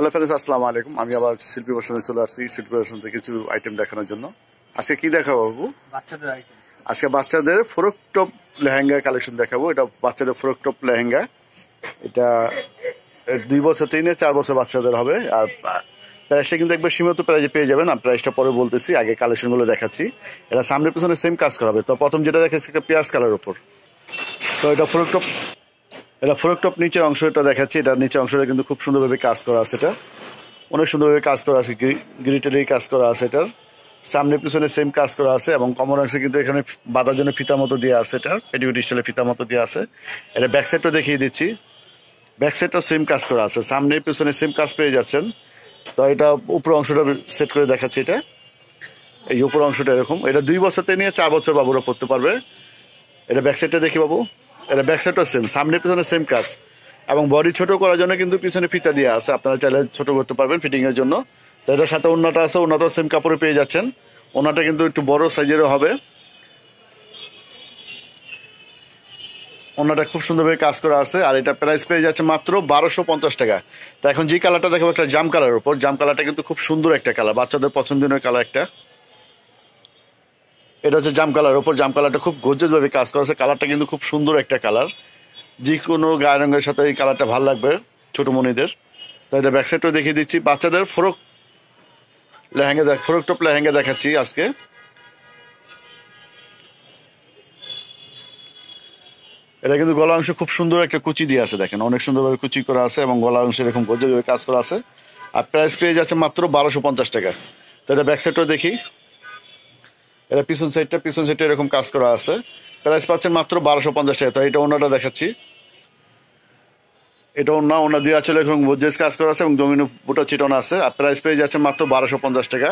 Hello friends আসসালামু আলাইকুম। আমি আবার শিল্পী বসনে চলে আসছি শিল্পী বসন থেকে কিছু আইটেম দেখানোর জন্য। আজকে কি দেখাবো বাবু? বাচ্চাদের আইটেম আজকে বাচ্চাদের ফ্রক টপ লেহেঙ্গা কালেকশন দেখাবো। এটা বাচ্চাদের ফ্রক টপ লেহেঙ্গা। এটা দুই বছর তিনে চার বছর বাচ্চাদের হবে। আর প্রাইসটা কিন্তু একবার সীমিত প্রাইজে পেয়ে যাবেন। আর প্রাইসটা পরে বলতেছি আগে কালেকশনগুলো দেখাচ্ছি। এটা সামনের পিছনে সেম কাজ করা হবে। তো প্রথম যেটা দেখাচ্ছি পেঁয়াজ কালার উপর। তো এটা ফ্রক টপ এটা ফ্রক টপ নিচের অংশটা দেখাচ্ছি। এটা নিচের অংশটা কিন্তু খুব সুন্দরভাবে কাজ করা আছে এটা। অনেক সুন্দরভাবে কাজ করা আছে। গ্রিটেরই কাজ করা আছে এটার। সামনে পিছনে সেম কাজ করা আছে এবং কমন অংশে কিন্তু এখানে বাঁধার জন্য ফিতা মতো দেওয়া আছে এটার। পেটিকুট স্টাইলে ফিতা মতো দেওয়া আছে। এটা ব্যাক সাইডটা দেখিয়ে দিচ্ছি। ব্যাক সাইডটা সেম কাজ করা আছে। সামনে পিছনে সেম কাজ পেয়ে যাচ্ছেন। তো এটা উপর অংশটা সেট করে দেখাচ্ছি এটা। এই উপর অংশটা এরকম। এটা দুই বছর থেকে নিয়ে চার বছর বাবুরা পড়তে পারবে। এটা ব্যাক সাইডটা দেখি বাবু। এটা ব্যাক সাইডটা সেম সামনে পিছনে সেম কাজ। এবং বডি ছোট করার জন্য কিন্তু পিছনে ফিতা দিয়ে আছে। আপনারা চাইলে ছোট করতে পারবেন ফিটিং এর জন্য। তো এটার সাথে ওনাটা আছে ওনাটা সেম কাপড়ে পেয়ে যাচ্ছেন। ওনাটা কিন্তু একটু বড় সাইজেরও হবে। ওনাটা খুব সুন্দরভাবে কাজ করা আছে। আর এটা প্রাইস পেয়ে যাচ্ছে মাত্র বারোশো পঞ্চাশ টাকা। তো এখন যে কালারটা দেখাবো, একটা জাম কালারের উপর। জাম কালারটা কিন্তু খুব সুন্দর একটা কালার বাচ্চাদের পছন্দের কালার একটা। এটা হচ্ছে জাম কালার। ওপর জাম কালারটা খুব গর্জেসভাবে কাজ করা আছে। কালারটা কিন্তু খুব সুন্দর একটা কালার। যে কোনো গায়ে রঙের সাথে এই কালারটা ভালো লাগবে ছোটো মনিদের। তো এটা ব্যাক সাইডটাও দেখিয়ে দিচ্ছি। বাচ্চাদের ফ্রক লেহেঙ্গা দেখ ফ্রক টপ লেহেঙ্গা দেখাচ্ছি আজকে। এটা কিন্তু গলা অংশ খুব সুন্দর একটা কুচি দিয়ে আছে, দেখেন। অনেক সুন্দরভাবে কুচি করা আছে এবং গলা অংশ এরকম গর্জেসভাবে কাজ করা আছে। আর প্রাইস পেয়ে যাচ্ছে মাত্র বারোশো পঞ্চাশ টাকা। তো এটা ব্যাক সাইডটাও দেখি। এটা পিছন সাইডটা পিছন সাইডটা এরকম কাজ করা আছে। প্রাইস পাচ্ছেন মাত্র বারোশো পঞ্চাশ টাকা। তো এটা ওনাটা দেখাচ্ছি। এটা ওনা ওনা দিয়ে আছে এরকম বোঝেস কাজ করা আছে এবং জমিন বুটা চিটন আছে। আর প্রাইস পেয়ে যাচ্ছে মাত্র বারোশো পঞ্চাশ টাকা।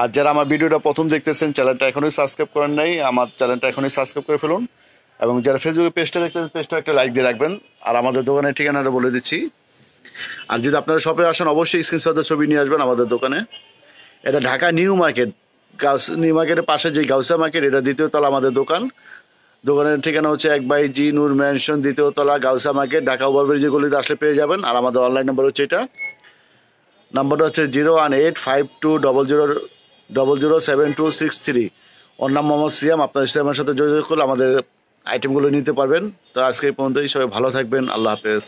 আর যারা আমার ভিডিওটা প্রথম দেখতেছেন চ্যানেলটা এখনই সাবস্ক্রাইব করেন নাই, আমার চ্যানেলটা এখনই সাবস্ক্রাইব করে ফেলুন। এবং যারা ফেসবুকে পেজটা দেখতেছেন পেজটা একটা লাইক দিয়ে রাখবেন। আর আমাদের দোকানের ঠিকানাটা বলে দিচ্ছি। আর যদি আপনারা শপে আসেন, অবশ্যই স্ক্রিনশটের ছবি নিয়ে আসবেন আমাদের দোকানে। এটা Dhaka new market Gauss new মার্কেটের পাশে যে গাউসা মার্কেট, এটা দ্বিতীয় তলা আমাদের দোকান। দোকানের ঠিকানা হচ্ছে এক বাই জি নূর ম্যানশন দ্বিতীয় তলা গাউসা মার্কেট, ঢাকা ওভারব্রিজ যেগুলিতে আসলে পেয়ে যাবেন। আর আমাদের অনলাইন নাম্বার হচ্ছে এটা। নাম্বারটা হচ্ছে zero one eight five two double zero double zero seven two six three. ওর নাম মোহাম্মদ সিয়াম। আপনার সিয়ামের সাথে যোগাযোগ করলে আমাদের আইটেমগুলো নিতে পারবেন। তো আজকে এই পর্যন্তই। সবাই ভালো থাকবেন। আল্লাহ হাফেজ।